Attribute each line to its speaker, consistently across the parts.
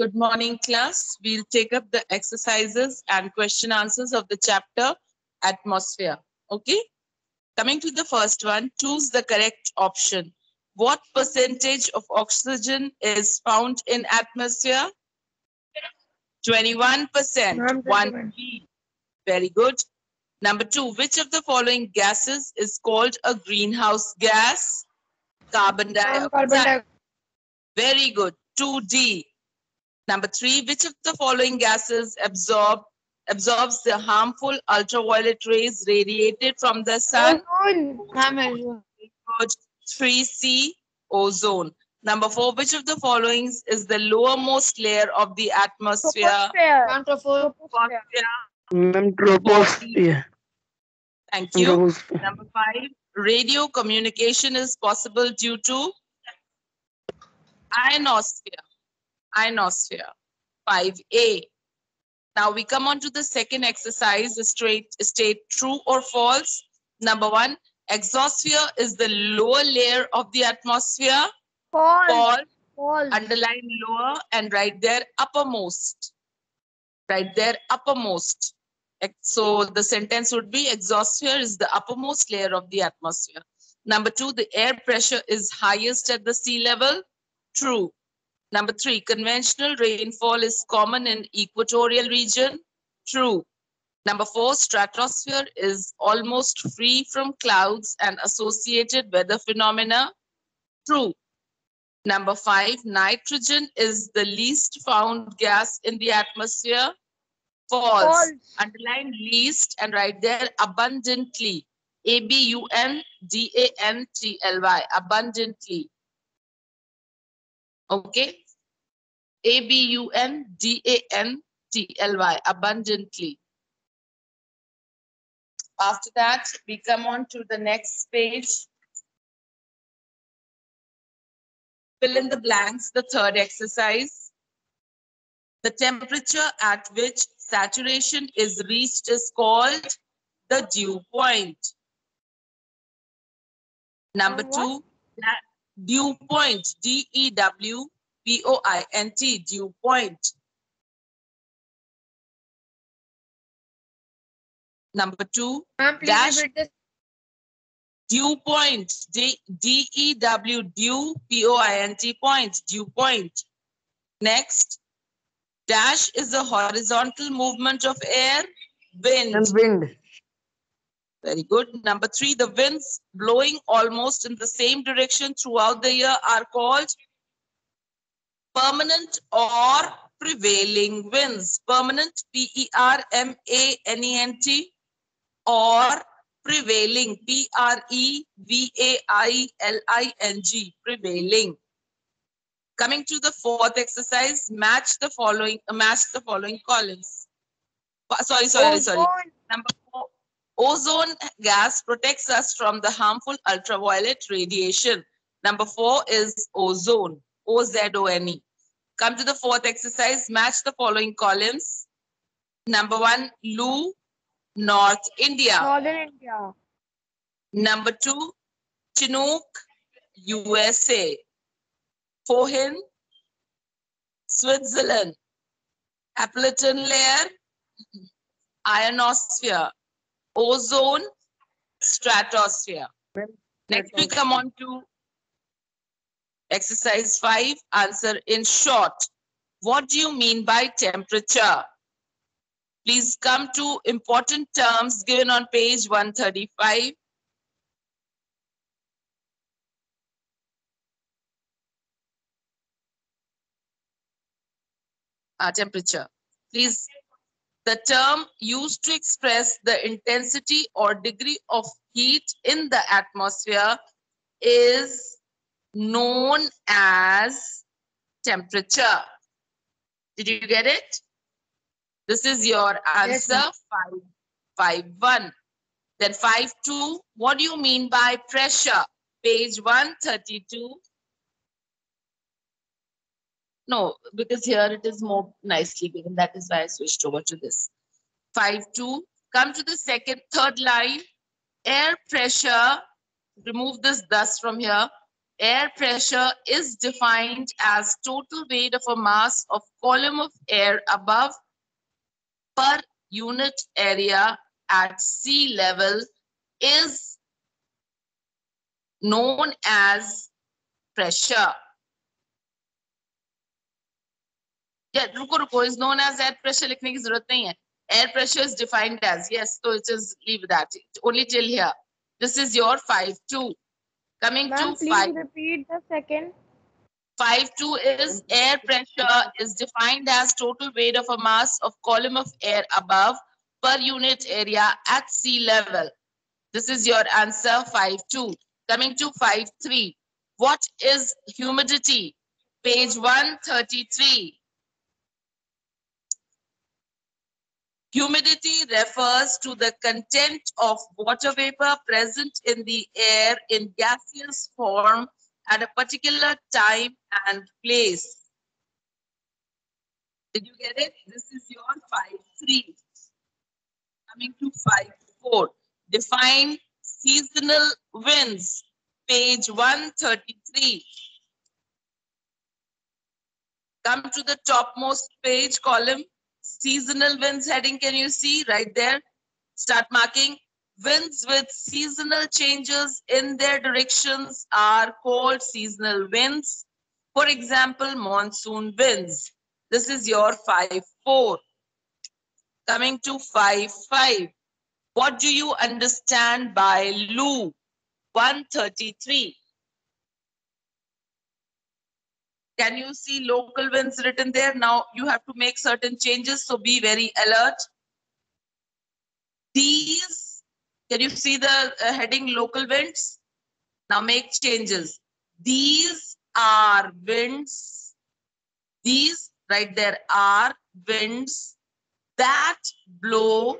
Speaker 1: Good morning, class. We'll take up the exercises and question answers of the chapter Atmosphere. Okay? Coming to the first one, choose the correct option. What percentage of oxygen is found in atmosphere? 21%. One B. Very good. Number two, which of the following gases is called a greenhouse gas? Carbon dioxide.
Speaker 2: carbon dioxide.
Speaker 1: Very good. 2D. Number three, which of the following gases absorb absorbs the harmful ultraviolet rays radiated from the sun?
Speaker 2: Ozone. Ma'am, ozone.
Speaker 1: Good. 3C, ozone. Number four, which of the following is the lowermost layer of the atmosphere?
Speaker 2: Troposphere. Troposphere.
Speaker 1: Troposphere.
Speaker 3: Troposphere.
Speaker 1: Thank you.
Speaker 3: Troposphere.
Speaker 1: Number five, radio communication is possible due to ionosphere. Ionosphere. 5A. Now we come on to the second exercise, the straight state true or false. Number one, exosphere is the lower layer of the atmosphere.
Speaker 2: False.
Speaker 1: False,
Speaker 2: False.
Speaker 1: underline lower and right there uppermost. Right there uppermost. So the sentence would be exosphere is the uppermost layer of the atmosphere. Number two, the air pressure is highest at the sea level. True. Number three, conventional rainfall is common in equatorial region. True. Number four, stratosphere is almost free from clouds and associated weather phenomena. True. Number five, nitrogen is the least found gas in the atmosphere. False.
Speaker 2: False.
Speaker 1: Underline least and write there abundantly. A B U N D A N T L Y. Abundantly. Okay. A B U N D A N T L Y. Abundantly. After that, we come on to the next page. Fill in the blanks, the third exercise. The temperature at which saturation is reached is called the dew point. Number two, dew point, D E W P O I N T, dew point. Number two,
Speaker 2: Ma'am, please
Speaker 1: Dash.
Speaker 2: repeat this.
Speaker 1: dew point, D D E W, dew P O I N T point, dew point. Next, dash is the horizontal movement of air, wind.
Speaker 3: And wind.
Speaker 1: Very good. Number three, the winds blowing almost in the same direction throughout the year are called permanent or prevailing winds. Permanent, P-E-R-M-A-N-E-N-T, or prevailing, P-R-E-V-A-I-L-I-N-G, prevailing. Coming to the fourth exercise, match the following, match the following columns. Sorry, sorry, sorry. Number four, ozone gas protects us from the harmful ultraviolet radiation. Number four is ozone, O-Z-O-N-E. Come to the fourth exercise, match the following columns. Number one, Loo, North India.
Speaker 2: Northern India.
Speaker 1: Number two, Chinook, USA. Foehn, Switzerland. Appleton layer, ionosphere. Ozone, stratosphere. Next, we come on to exercise five. Answer in short. What do you mean by temperature? Please come to important terms given on page 135. Uh, temperature. Please, the term used to express the intensity or degree of heat in the atmosphere is known as temperature. Did you get it? This is your
Speaker 2: Yes,
Speaker 1: answer,
Speaker 2: ma'am.
Speaker 1: five, five, one. Then five, two, what do you mean by pressure? Page one thirty-two. No, because here it is more nicely given. That is why I switched over to this. Five, two, come to the second, third line. Air pressure, remove this dust from here air pressure is defined as total weight of a mass of column of air above per unit area at sea level is known as pressure. Yeah, रुको रुको is known as air pressure लिखने की जरूरत नहीं है. Air pressure is defined as yes, so it is leave that only till here. This is your five two. Coming to
Speaker 2: please
Speaker 1: five.
Speaker 2: repeat the second.
Speaker 1: 5.2 is air pressure is defined as total weight of a mass of column of air above per unit area at sea level. This is your answer 5.2. Coming to 5.3. What is humidity? Page 133. Humidity refers to the content of water vapor present in the air in gaseous form at a particular time and place. Did you get it? This is your 5-3. Coming to 5-4. Define seasonal winds. Page 133. Come to the topmost page column. Seasonal winds heading, can you see right there? Start marking. Winds with seasonal changes in their directions are called seasonal winds. For example, monsoon winds. This is your 5-4. Coming to 5-5. What do you understand by Loo? 133. Can you see local winds written there? Now you have to make certain changes, so be very alert. These, can you see the uh, heading local winds? Now make changes. These are winds. These right there are winds that blow.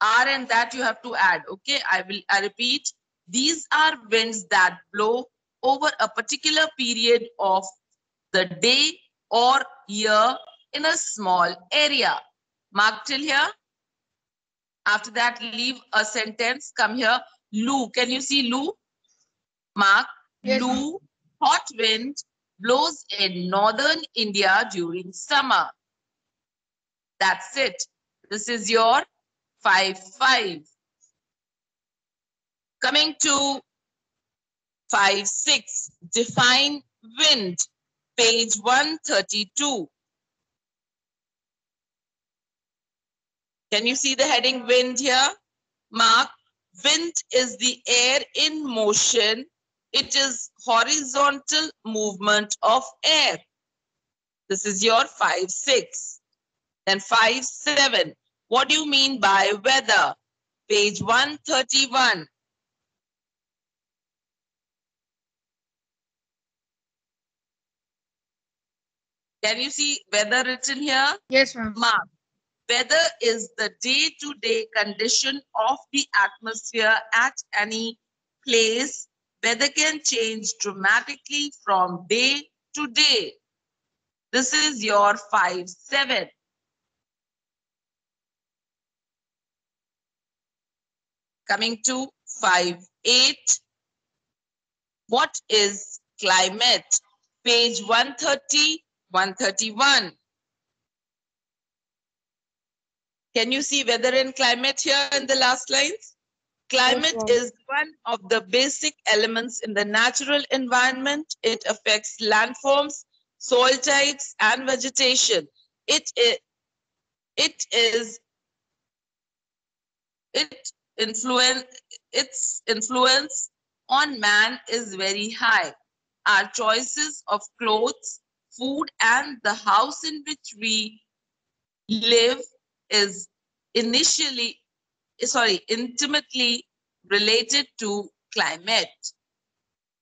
Speaker 1: Are and that you have to add. Okay, I will I repeat. These are winds that blow over a particular period of the day or year in a small area. Mark till here. After that, leave a sentence. Come here. Loo. Can you see Loo? Mark.
Speaker 2: Yes.
Speaker 1: Loo. Hot wind blows in northern India during summer. That's it. This is your 5-5. Coming to Five, six. Define wind. Page 132. Can you see the heading wind here? Mark. Wind is the air in motion. It is horizontal movement of air. This is your five, six. Then five, seven. What do you mean by weather? Page 131. Can you see weather written here?
Speaker 2: Yes, ma'am.
Speaker 1: Mark. Weather is the day-to-day condition of the atmosphere at any place. Weather can change dramatically from day to day. This is your 5-7. Coming to 5-8. What is climate? Page 130, 131. Can you see weather and climate here in the last lines? Climate is one of the basic elements in the natural environment. It affects landforms, soil types, and vegetation. It is, it is, it influence, its influence on man is very high. Our choices of clothes, food, and the house in which we live is initially, sorry, intimately related to climate.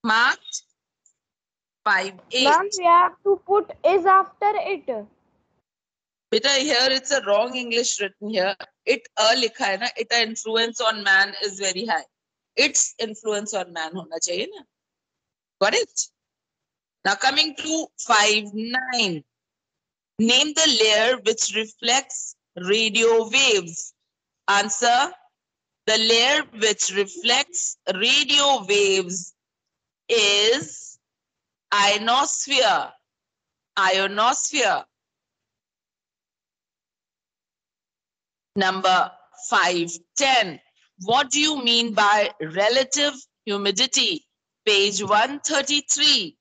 Speaker 1: Marked five eight.
Speaker 2: Ma'am, we have to put is after it.
Speaker 1: Beta, here it's a wrong English written here. It a likha hai na, it a influence on man is very high. Its influence on man hona chahiye na. Got it? Now coming to five nine. Name the layer which reflects radio waves. Answer. The layer which reflects radio waves is ionosphere. Ionosphere. Number five, ten. What do you mean by relative humidity? Page 133.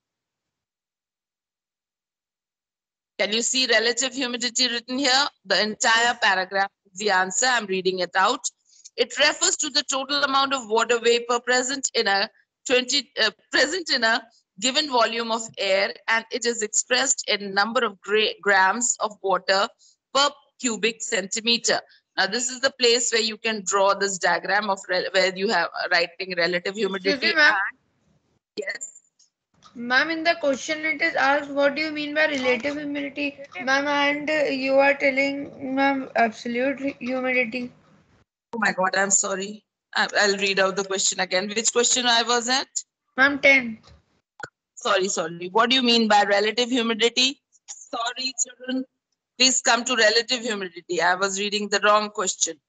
Speaker 1: Can you see relative humidity written here? The entire paragraph is the answer. I'm reading it out. It refers to the total amount of water vapor present in a 20 uh, present in a given volume of air and it is expressed in number of grams of water per cubic centimeter. Now this is the place where you can draw this diagram of where you have writing relative humidity.
Speaker 3: me, ma'am.
Speaker 1: Yes.
Speaker 3: Ma'am, in the question it is asked, what do you mean by relative humidity? Ma'am, and you are telling, ma'am, absolute humidity.
Speaker 1: Oh my God, I'm sorry. I- I'll read out the question again. Which question I was at?
Speaker 3: Ma'am, 10.
Speaker 1: Sorry, sorry. What do you mean by relative humidity? Sorry, children. Please come to relative humidity. I was reading the wrong question.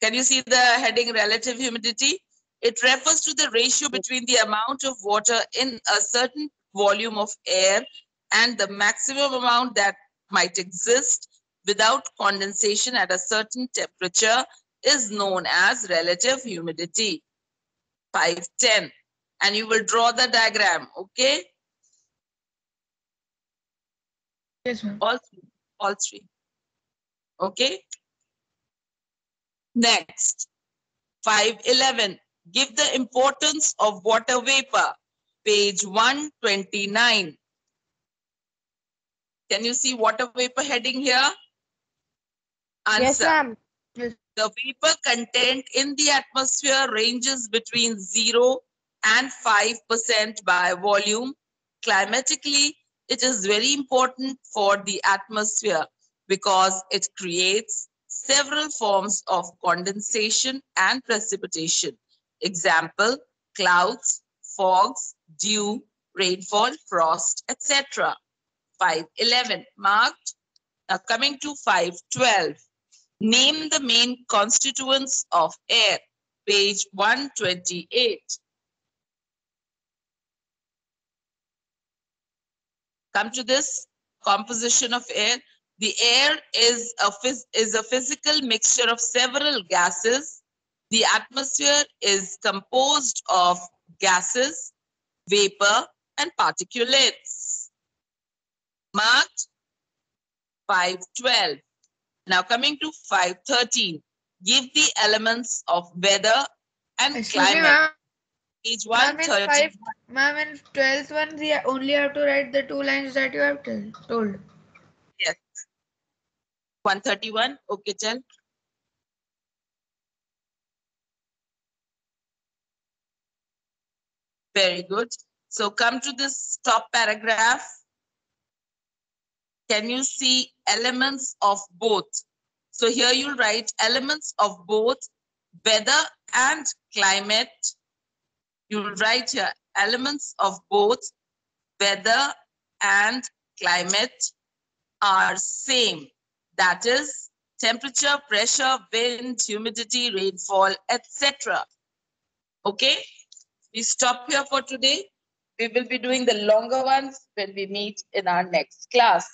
Speaker 1: Can you see the heading relative humidity? It refers to the ratio between the amount of water in a certain volume of air and the maximum amount that might exist without condensation at a certain temperature is known as relative humidity. 510. And you will draw the diagram, okay?
Speaker 3: Yes, ma'am.
Speaker 1: All three, all three. Okay? Next, 511. Give the importance of water vapor. Page 129. Can you see water vapor heading here?
Speaker 2: Yes,
Speaker 1: Answer.
Speaker 2: ma'am.
Speaker 1: The vapor content in the atmosphere ranges between 0 and 5% by volume. Climatically, it is very important for the atmosphere because it creates several forms of condensation and precipitation. Example, clouds, fogs, dew, rainfall, frost, etc. 511 marked. Now coming to 512. Name the main constituents of air. Page 128. Come to this composition of air. The air is a, is a physical mixture of several gases. The atmosphere is composed of gases, vapor, and particulates. Marked 512. Now coming to 513. Give the elements of weather and
Speaker 3: Excuse me,
Speaker 1: climate.
Speaker 3: ma'am.
Speaker 1: Page
Speaker 3: Ma'am, in
Speaker 1: 130.
Speaker 3: ma'am, in 12th one, we only have to write the two lines that you have told.
Speaker 1: Yes. 131. Okay, tell. Very good. So come to this top paragraph. Can you see elements of both? So here you'll write elements of both weather and climate. You'll write here elements of both weather and climate are same. That is temperature, pressure, wind, humidity, rainfall, etc. Okay, we stop here for today. We will be doing the longer ones when we meet in our next class.